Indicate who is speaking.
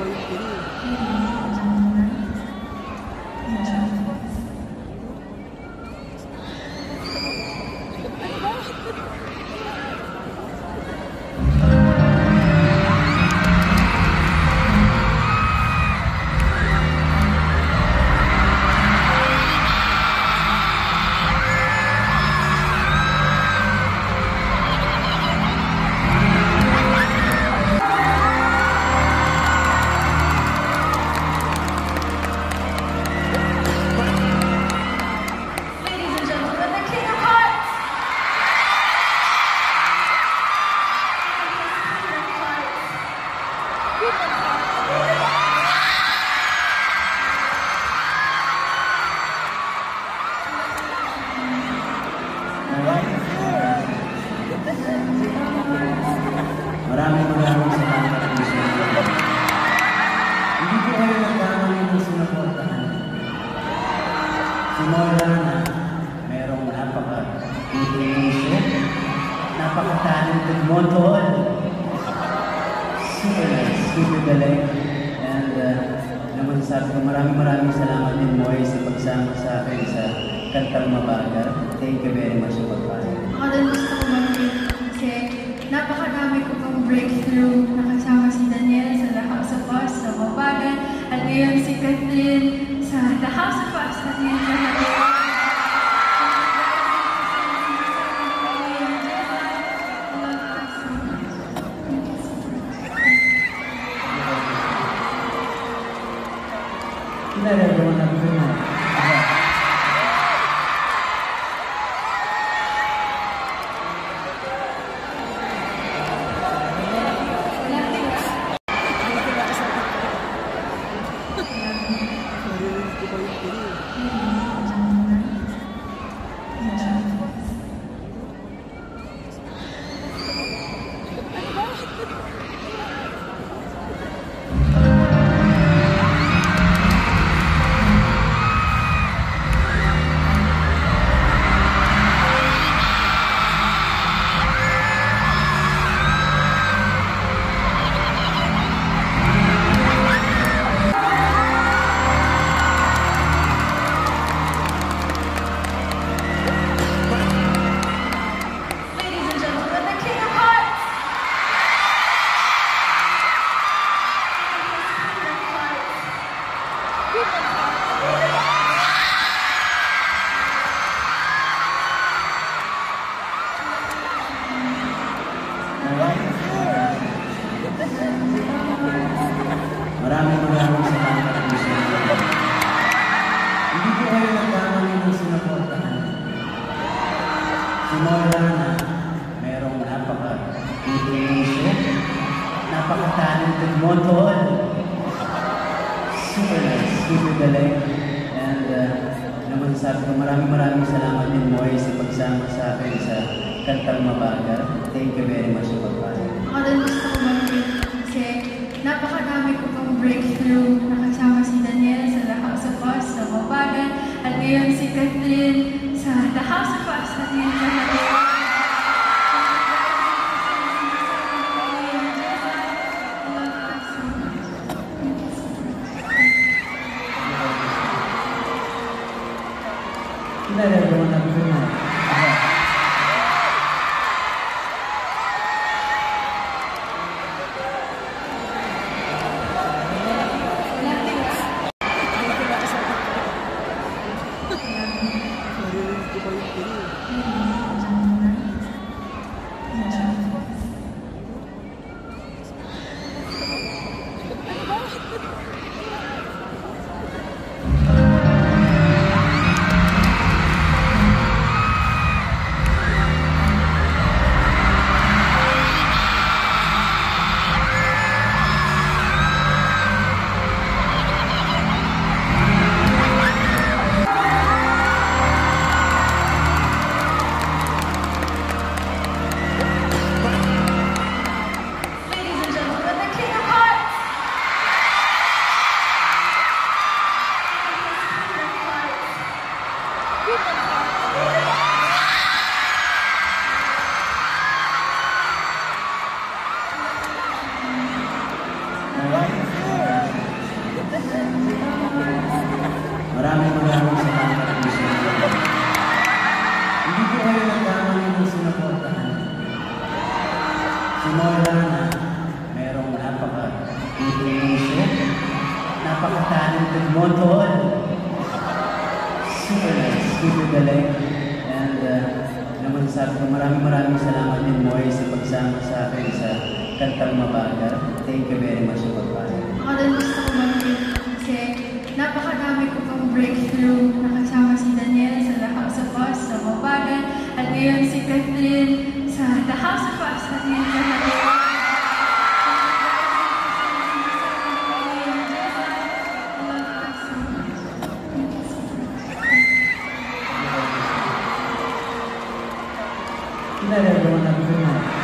Speaker 1: 저희들이 음.
Speaker 2: Maraming maraming salamat po sa inyo. Hindi po kayo nagkamali ng sinuportahan. Si Morgana, merong napaka puso, napaka-talented mo, tol. Super nice, super galing. And uh, ano masasabi ko, maraming maraming salamat din mo sa pagsama sa akin sa Kantang Mabagal. Thank you very much sa pagpapalala.
Speaker 1: Ako din ko napakadami ko pang breakthrough. Nakasama si Daniel sa The House of Us, sa Mabagan, at ngayon si Catherine sa The House of Us, at ngayon sa Happy
Speaker 2: Kilala mo na po mo.
Speaker 1: Ladies
Speaker 2: Maraming maraming sa inyo. Hindi po kayo nagkamali ng sinuportahan. Si Morgana, merong napaka puso, napaka-talented mo, tol. Super nice, super galing. And uh, ano masasabi ko, maraming maraming salamat din mo sa pagsama sa akin sa Kantang Mabagal. Thank you very much sa pagpapalala.
Speaker 1: Ako din gusto ko mag-break kasi napakadami ko pang breakthrough. Nakasama si Daniel sa The House of Us, sa at ngayon si Catherine. Sa The House of Us, at ngayon sa
Speaker 2: mo kayo nagkamali mo sinuportahan. Si Maulana, merong napaka-intuition, napaka-talented mo doon. Super nice, super galing. And uh, naman sabi ko, maraming maraming salamat din Moy sa pagsama sa akin sa Kantang Mabagal. Thank you very much sa pagpapalala.
Speaker 1: Ako Let everyone have a good night.